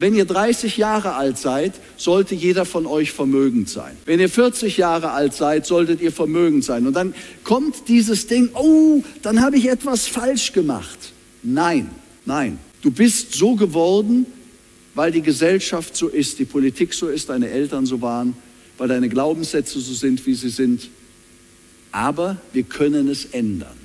Wenn ihr 30 Jahre alt seid, sollte jeder von euch vermögend sein. Wenn ihr 40 Jahre alt seid, solltet ihr vermögend sein. Und dann kommt dieses Ding, oh, dann habe ich etwas falsch gemacht. Nein, nein. Du bist so geworden, weil die Gesellschaft so ist, die Politik so ist, deine Eltern so waren, weil deine Glaubenssätze so sind, wie sie sind. Aber wir können es ändern.